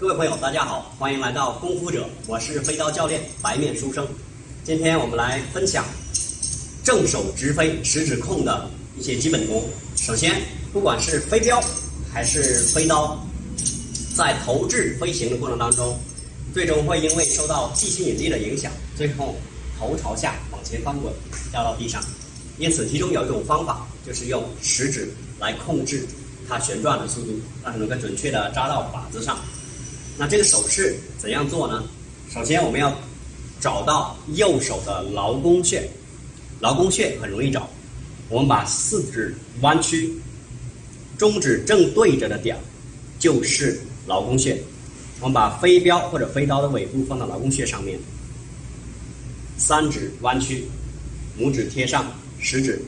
各位朋友，大家好，欢迎来到功夫者，我是飞刀教练白面书生。今天我们来分享正手直飞食指控的一些基本功。首先，不管是飞镖还是飞刀，在投掷飞行的过程当中，最终会因为受到地心引力的影响，最后头朝下往前翻滚，掉到地上。因此，其中有一种方法，就是用食指来控制它旋转的速度，让它能够准确的扎到靶子上。那这个手势怎样做呢？首先，我们要找到右手的劳宫穴，劳宫穴很容易找。我们把四指弯曲，中指正对着的点就是劳宫穴。我们把飞镖或者飞刀的尾部放到劳宫穴上面，三指弯曲，拇指贴上，食指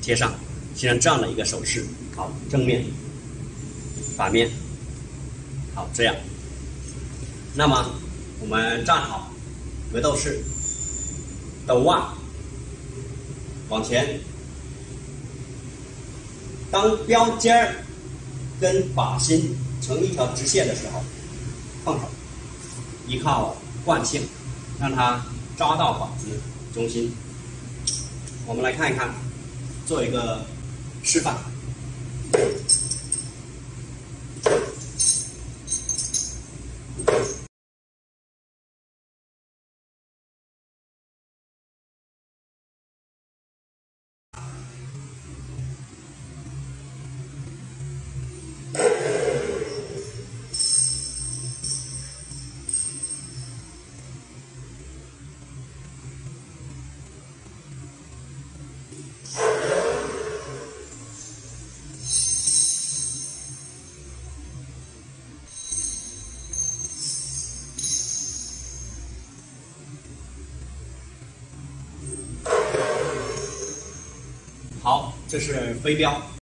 贴上，形成这样的一个手势。好，正面、反面，好，这样。那么，我们站好，格斗式，抖腕，往前。当标尖儿跟靶心成一条直线的时候，放手，依靠惯性，让它扎到靶子中心。我们来看一看，做一个示范。好，这是飞镖。